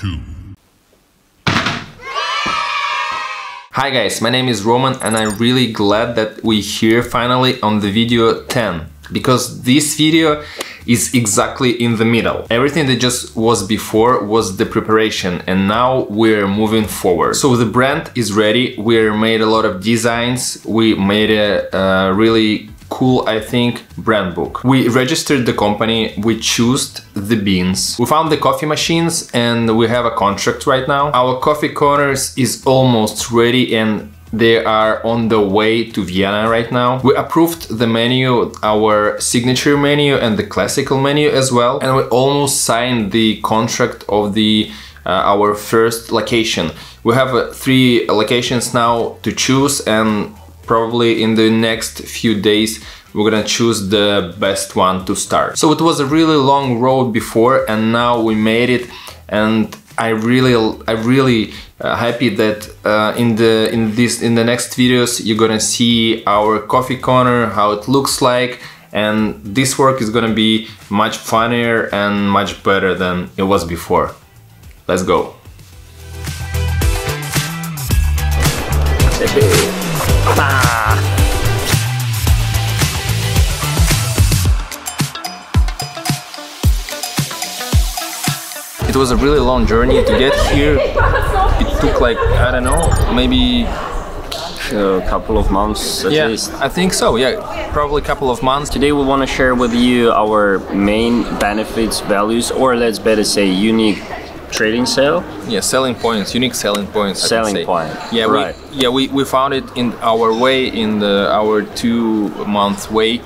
two. Hi guys, my name is Roman and I'm really glad that we here finally on the video 10 because this video is exactly in the middle. Everything that just was before was the preparation and now we're moving forward. So the brand is ready, we made a lot of designs, we made a, a really cool, I think, brand book. We registered the company, we chose the beans. We found the coffee machines and we have a contract right now. Our coffee corners is almost ready and they are on the way to Vienna right now. We approved the menu, our signature menu and the classical menu as well. And we almost signed the contract of the uh, our first location. We have uh, three locations now to choose and probably in the next few days we're gonna choose the best one to start. So it was a really long road before and now we made it and I really I really uh, happy that uh, in the in this in the next videos you're gonna see our coffee corner how it looks like and this work is gonna be much funnier and much better than it was before. Let's go. It was a really long journey to get here. It took like, I don't know, maybe a couple of months at yeah, least. I think so. Yeah, probably a couple of months. Today we want to share with you our main benefits, values, or let's better say unique trading sale. Yeah, selling points, unique selling points. I Selling point, Yeah, right. we yeah we, we found it in our way in the our two month way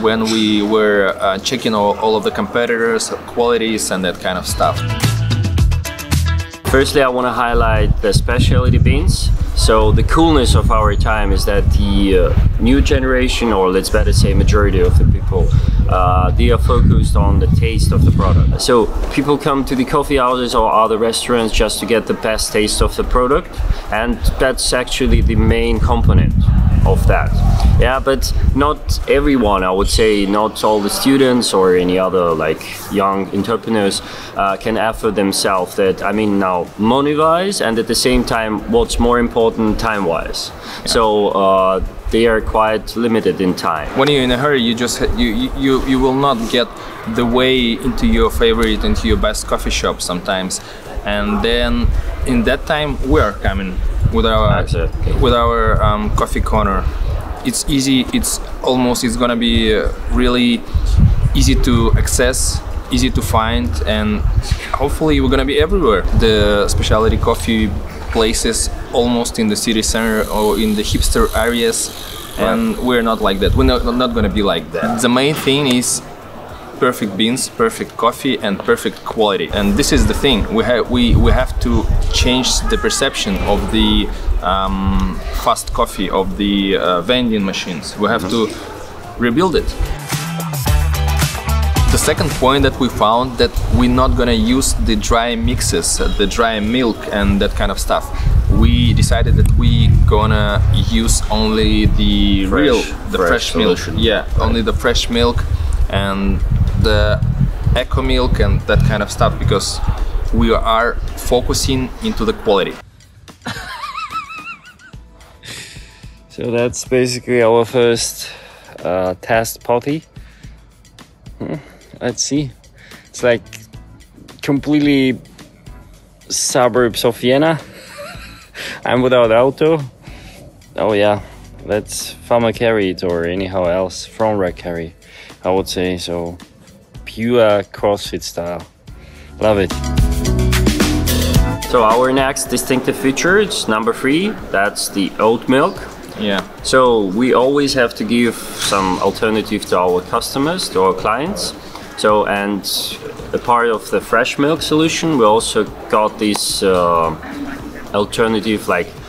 when we were uh, checking all, all of the competitors, qualities, and that kind of stuff. Firstly, I want to highlight the specialty beans. So the coolness of our time is that the uh, new generation, or let's better say majority of the people, uh, they are focused on the taste of the product. So people come to the coffee houses or other restaurants just to get the best taste of the product, and that's actually the main component of that. Yeah, but not everyone, I would say, not all the students or any other like young entrepreneurs uh, can offer themselves that. I mean, now money wise, and at the same time, what's more important, time wise. So uh, they are quite limited in time. When you're in a hurry, you just you you you, you will not get the way into your favorite, into your best coffee shop sometimes, and then in that time we are coming with our with our um, coffee corner. It's easy. It's almost. It's gonna be uh, really easy to access, easy to find, and hopefully we're gonna be everywhere. The specialty coffee places almost in the city center or in the hipster areas, and we're not like that. We're not, not gonna be like that. The main thing is perfect beans, perfect coffee, and perfect quality. And this is the thing. We have we we have to change the perception of the um, fast coffee of the uh, vending machines. We have to rebuild it. The second point that we found that we're not gonna use the dry mixes, uh, the dry milk and that kind of stuff. We decided that we gonna use only the Fresh- real, the fresh fresh, milk. solution. Yeah, only the fresh milk and the eco milk and that kind of stuff because we are focusing into the quality. So that's basically our first uh, test potty. Hmm, Let's see. It's like completely suburbs of Vienna. I'm without auto. Oh yeah, let's farmer carry it or anyhow else from carry. I would say so. Pure CrossFit style. Love it. So our next distinctive feature is number three. That's the oat milk. Yeah. So we always have to give some alternative to our customers, to our clients. So and a part of the fresh milk solution, we also got this uh, alternative like We just- we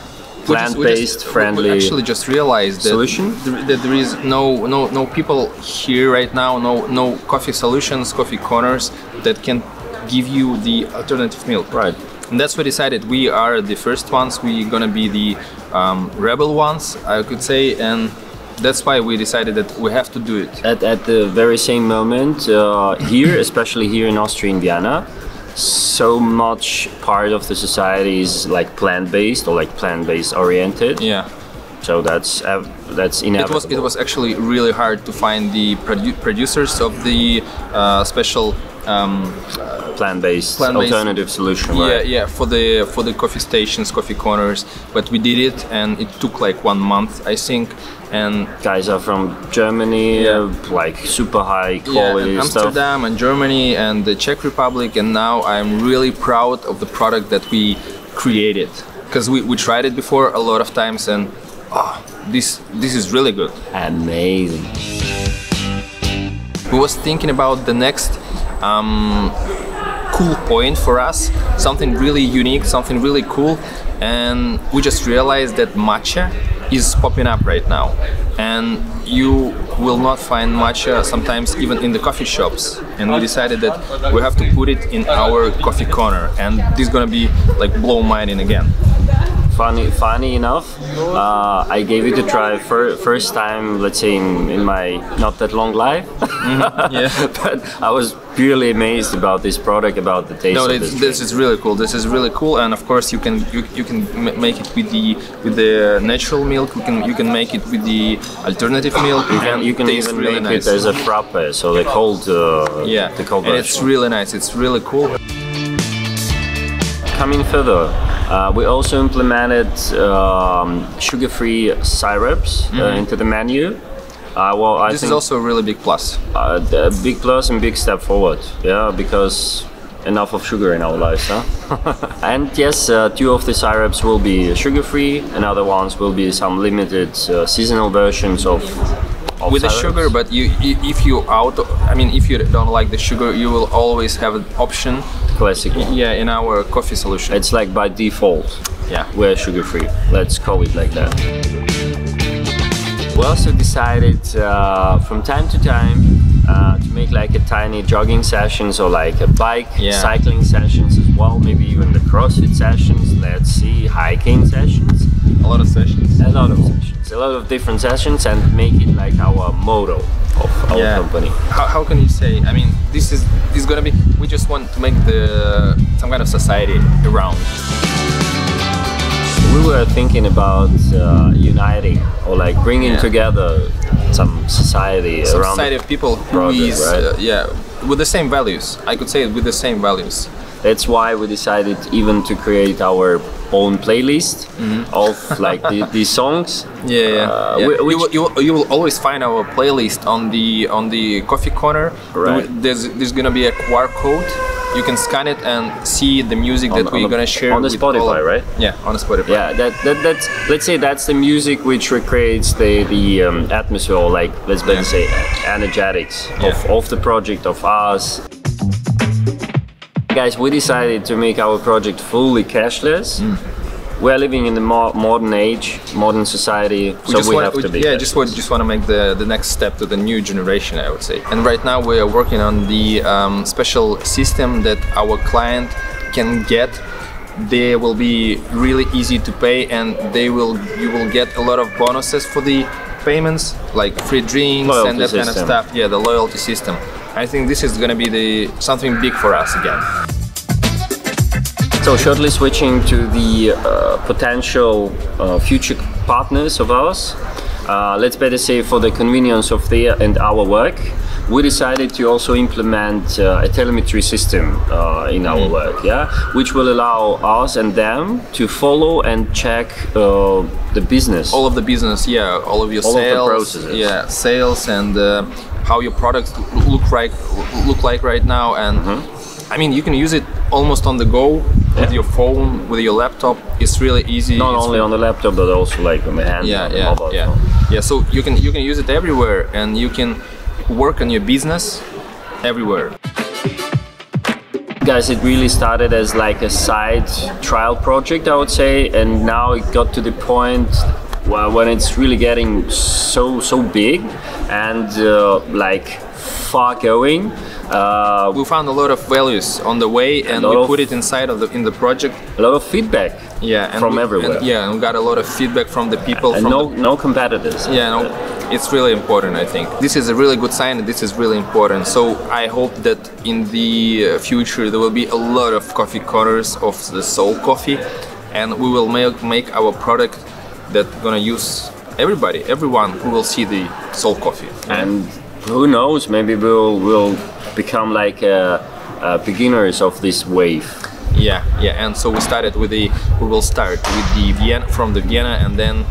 plant-based, friendly. We actually just realized that, solution? th- that there is no no no people here right now, no no coffee solutions, coffee corners that can give you the alternative milk. Right. And that's what we decided. We are the first ones. We're gonna be the um, rebel ones, I could say, and that's why we decided that we have to do it. at, at the very same moment uh, here, especially here in Austria, in Vienna, so much part of the society is like plant-based or like plant-based oriented. Yeah. So that's uh, that's It was it was actually really hard to find the produ- producers of the uh, special um, plant-based, Plant-based. alternative solution. yeah right? yeah for the for the coffee stations coffee corners but we did it and it took like one month I think and Guys are from Germany, Yeah. uh, like super high yeah, quality and stuff. Amsterdam and Germany and the Czech Republic and now I'm really proud of the product that we created because we, we tried it before a lot of times and oh, this this is really good Amazing. we was thinking about the next um, cool point for us something really unique something really cool and we just realized that matcha is popping up right now. And you will not find matcha sometimes even in the coffee shops. And we decided that we have to put it in our coffee corner. And this is gonna be like blow mind again Funny, funny enough, uh, I gave it a try fir- first time, let's say in, in my not that long life. yeah but I was purely amazed about this product, about the taste No, this, this. is really cool. This is really cool, and of course you can you, you can make it with the with the natural milk. You can you can make it with the alternative milk. You can, you can even really make nice. it as a frappe, so the cold, uh, yeah, the cold and it's really nice. It's really cool. Coming further, uh, we also implemented um, sugar-free syrups uh, into the menu. Uh, well, I. This is also a really big plus. uh, a big plus and big step forward. Yeah, because enough of sugar in our lives, huh? and yes, uh, two of the syrups will be sugar-free, and other ones will be some limited uh, seasonal versions of. of With the sugar, but you if you out, I mean, if you don't like the sugar, you will always have an option. Classic one. Yeah, in our coffee solution. It's like by default. yeah. We're sugar-free. Let's call it like that. We also decided uh, from time to time uh, to make like a tiny jogging sessions or like a bike Yeah. cycling sessions as well, maybe even the CrossFit sessions. Let's see, hiking sessions, A lot of sessions. a lot of sessions, a lot of different sessions, and make it like our motto of our Yeah. company. How, how can you say? I mean, this is this is gonna be. We just want to make the some kind of society around. We were thinking about uh, uniting or like bringing Yeah. together some society Some around. society of people who project, is right? uh, yeah with the same values. I could say it with the same values. That's why we decided even to create our own playlist of like the, these songs. Mm-hmm. Yeah, yeah. Uh, yeah. whi- you, which- will, you, will, you will always find our playlist on the on the coffee corner. Right. There's there's gonna be a QR code. You can scan it and see the music that we're the- gonna share on the Spotify, right? Yeah, on the Spotify. Yeah, that, that that's let's say that's the music which recreates the the um, atmosphere, or like let's better say energetics of, of the project of us. Guys, we decided to make our project fully cashless. Mm. We are living in the mo- modern age, modern society, so just we wanna- have to be. yeah, cashless. just want just want to make the the next step to the new generation, I would say. And right now we are working on the um, special system that our client can get. They will be really easy to pay, and they will you will get a lot of bonuses for the payments, like free drinks Loyalty and that kind of stuff. Yeah, the loyalty system. I think this is gonna be the something big for us again. So shortly switching to the uh, potential uh, future partners of ours, uh, let's better say for the convenience of their and our work, we decided to also implement uh, a telemetry system uh, in our Mm. work, yeah, which will allow us and them to follow and check uh, the business. all of the business yeah all of your All of the sales processes. yeah sales and uh, how your products look like look like right now and Mm-hmm. i mean you can use it almost on the go with your phone with your laptop it's really easy Not It's only on the laptop, but also like on the hand. yeah yeah mobile yeah phone. yeah so you can you can use it everywhere and you can work on your business everywhere Guys, it really started as like a side trial project, I would say, and now it got to the point where when it's really getting so so big and uh, like far going. Uh, we found a lot of values on the way and we put it inside of the in the project a lot of feedback yeah and from we- everywhere. and, yeah and we got a lot of feedback from the people and from no the no competitors. Yeah, no, it's really important i think this is a really good sign this is really important so i hope that in the uh, future there will be a lot of coffee corners of the soul coffee and we will make, make our product that gonna use everybody everyone who will see the soul coffee. And who knows maybe we'll will become like uh, uh, beginners of this wave. Yeah yeah and so we started with the we will start with the vienna from the vienna and then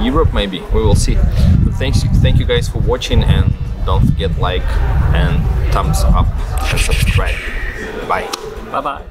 Europe maybe we will see. But thanks thank you guys for watching and don't forget like and thumbs up and subscribe. Bye. Bye bye